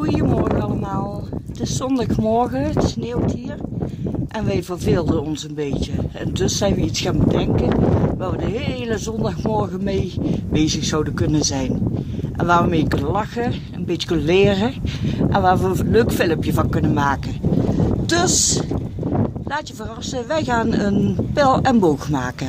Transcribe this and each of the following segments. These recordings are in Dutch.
Goedemorgen allemaal. Het is zondagmorgen, het sneeuwt hier. En wij verveelden ons een beetje. En dus zijn we iets gaan bedenken waar we de hele zondagmorgen mee bezig zouden kunnen zijn. En waar we mee kunnen lachen, een beetje kunnen leren. En waar we een leuk filmpje van kunnen maken. Dus, laat je verrassen, wij gaan een pijl en boog maken.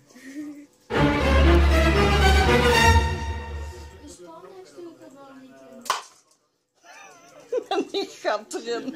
niet gaan trillen.